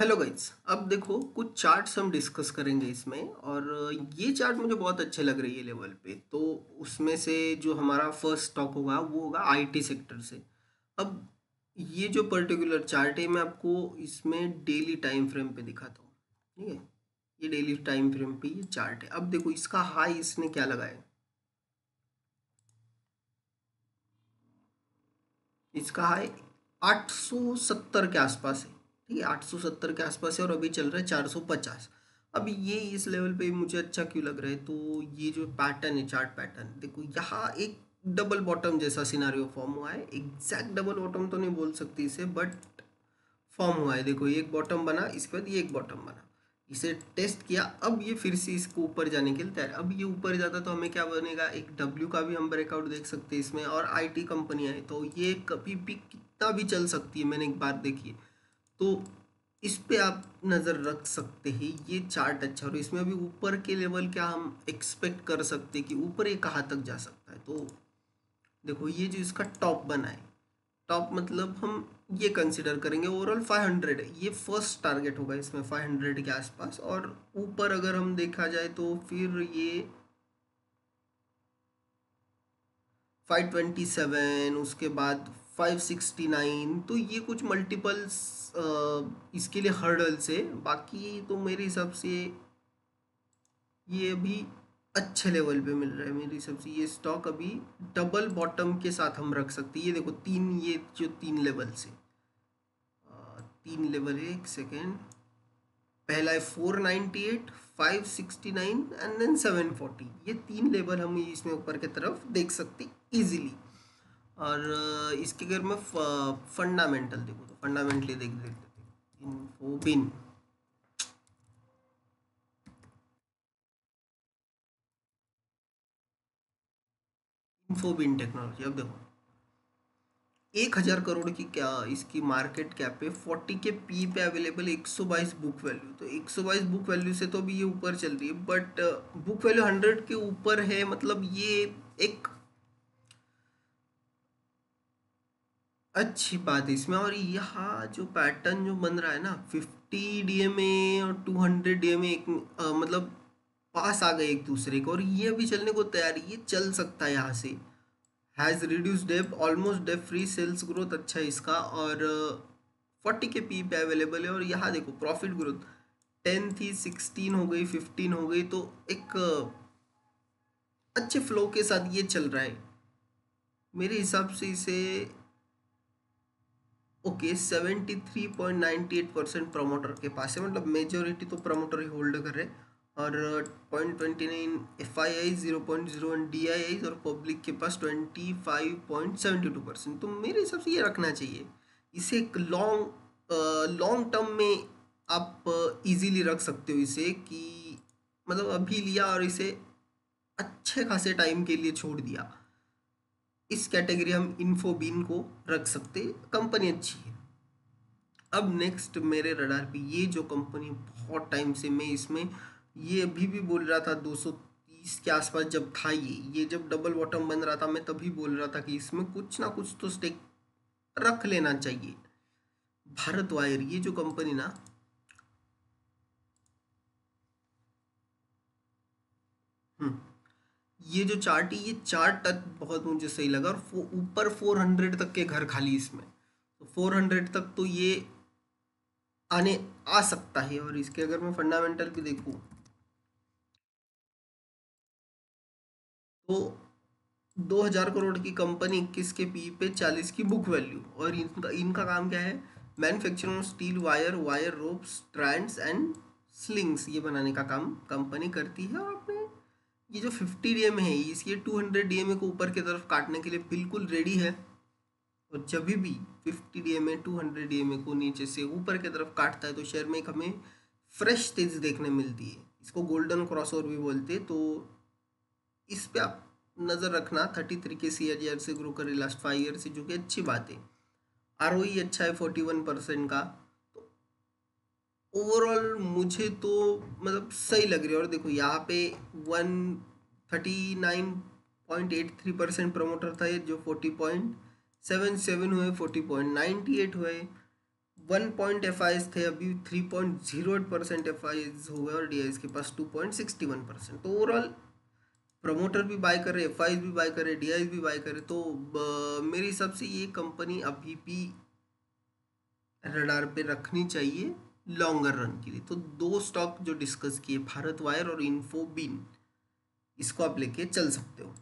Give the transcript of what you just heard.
Hello guys अब देखो, कुछ चार्ट्स हम डिस्कस करेंगे इसमें और ये चार्ट मुझे बहुत अच्छे लग रही है लेवल पे। तो उसमें से जो हमारा फ़र्स्ट स्टॉक होगा, वो होगा आईटी सेक्टर से। अब ये जो पर्टिकुलर चार्ट है, मैं आपको इसमें डेली टाइम फ्रेम पे दिखाता हूँ। ठीक है? ये डेली टाइम फ्रेम पे ये चार्ट है। अब देखो, इसका हाई इसने क्या लगाया? इसका हाई 870 के आसपास है। ठीक है आठ सौ सत्तर के आसपास है और अभी चल रहा है चार सौ पचास। अब ये इस लेवल पे मुझे अच्छा क्यों लग रहा है? तो ये जो पैटर्न है चार्ट पैटर्न देखो यहाँ एक डबल बॉटम जैसा सिनारियो फॉर्म हुआ है। एग्जैक्ट डबल बॉटम तो नहीं बोल सकती इसे बट फॉर्म हुआ है। देखो, एक बॉटम बना, इसके बाद ये एक बॉटम बना। इसे टेस्ट किया, अब ये फिर से इसको ऊपर जाने के लिए तैयार। अब ये ऊपर जाता तो हमें क्या बनेगा? एक डब्ल्यू का भी हम ब्रेकआउट देख सकते हैं इसमें, और आईटी कंपनियाँ हैं तो ये कभी भी कितना भी चल सकती है, मैंने एक बार देखी है। तो इस पे आप नज़र रख सकते हैं, ये चार्ट अच्छा और इसमें अभी ऊपर के लेवल क्या हम एक्सपेक्ट कर सकते हैं कि ऊपर ये कहाँ तक जा सकता है? तो देखो, ये जो इसका टॉप बना है टॉप मतलब हम ये कंसिडर करेंगे ओवरऑल 500 है। ये फ़र्स्ट टारगेट होगा इसमें 500 के आसपास। और ऊपर अगर हम देखा जाए तो फिर ये 527 उसके बाद 569 तो ये कुछ मल्टीपल्स इसके लिए हर्डल्स है बाकी तो मेरे हिसाब से ये अभी अच्छे लेवल पे मिल रहा है मेरे हिसाब से। ये स्टॉक अभी डबल बॉटम के साथ हम रख सकते हैं। ये देखो, तीन, ये जो तीन लेवल से। तीन लेवल है, एक सेकेंड पहला है four ninety eight five sixty nine and then seven forty ये तीन लेवल हम इसमें ऊपर की तरफ़ देख सकते इजीली और इसके अगर मैं फंडामेंटल देखूँ तो फंडामेंटली देख देते इन्फोबिन इन्फोबिन टेक्नोलॉजी अब देखो। एक हज़ार करोड़ की क्या, इसकी मार्केट कैप पे फोर्टी के पी पे अवेलेबल एक सौ बाईस बुक वैल्यू तो एक सौ बाईस बुक वैल्यू से तो अभी ये ऊपर चल रही है बट बुक वैल्यू हंड्रेड के ऊपर है मतलब ये एक अच्छी बात है इसमें। और यहाँ जो पैटर्न जो बन रहा है ना फिफ्टी डी एम ए और two hundred D M A एक आ, मतलब पास आ गए एक दूसरे को। और ये अभी चलने को तैयार है ये चल सकता है यहाँ से। Has reduce debt almost debt free sales growth अच्छा है इसका। और फोर्टी के पी पे अवेलेबल है। और यहाँ देखो प्रॉफिट ग्रोथ टेन थी सिक्सटीन हो गई फिफ्टीन हो गई। तो एक अच्छे फ्लो के साथ ये चल रहा है। मेरे हिसाब से इसे okay seventy three point ninety eight percent promoter के पास है। मतलब मेजोरिटी तो प्रमोटर ही होल्ड कर रहे और point twenty nine F I I zero point zero one D I I और पब्लिक के पास twenty five point seventy two percent तो मेरे हिसाब से ये रखना चाहिए। इसे एक लॉन्ग लॉन्ग टर्म में आप इजीली रख सकते हो इसे कि मतलब अभी लिया और इसे अच्छे खासे टाइम के लिए छोड़ दिया। इस कैटेगरी हम इन्फोबीन को रख सकते कंपनी अच्छी है। अब नेक्स्ट मेरे रडार पे ये जो कंपनी बहुत टाइम से मैं इसमें, ये अभी भी बोल रहा था 230 के आसपास जब था ये ये जब डबल बॉटम बन रहा था, मैं तभी बोल रहा था कि इसमें कुछ ना कुछ तो स्टेक रख लेना चाहिए। भारत वायर ये जो कंपनी ना ये जो चार्ट ये चार्ट तक बहुत मुझे सही लगा और ऊपर फोर हंड्रेड तक के घर खाली इसमें। तो फोर हंड्रेड तक तो ये आने, आ सकता है और इसके अगर मैं फंडामेंटल भी देखूँ तो दो हज़ार करोड़ की कंपनी इक्कीस के पी पे चालीस की बुक वैल्यू और इनका इनका काम क्या है? Manufacturing steel wire wire ropes strands and slings ये बनाने का काम कंपनी करती है और अपने ये जो फिफ्टी डी है इसकी टू हंड्रेड डी को ऊपर की तरफ़ काटने के लिए बिल्कुल रेडी है। और जब भी fifty D M A two को नीचे से ऊपर की तरफ़ काटता है तो शेयर में एक हमें फ्रेश तेज देखने मिलती है। इसको गोल्डन क्रॉस ओवर भी बोलते तो इस पे आप नज़र रखना थर्टी थ्री के सी से ग्रो करे लास्ट फाइव ईयर से, जो कि अच्छी बात है। आर अच्छा है फोर्टी वन परसेंट का। ओवरऑल मुझे तो मतलब सही लग रही है। और देखो, यहाँ पे one thirty nine point eight three percent promoter था ये, जो फोर्टी पॉइंट सेवन सेवन हुए फोर्टी पॉइंट नाइन्टी एट हुए वन पॉइंट एफ़ आई थे, अभी three point zero eight percent F हो गए और डी आई के पास two point sixty one percent तो ओवरऑल प्रमोटर भी बाय करे एफ़ आई भी बाय करे डी भी बाय करे तो मेरे हिसाब से ये कंपनी अभी भी रडार पे रखनी चाहिए। लॉन्गर रन के लिए। तो दो स्टॉक जो डिस्कस किए, भारत वायर और इन्फोबिन इसको आप लेके चल सकते हो।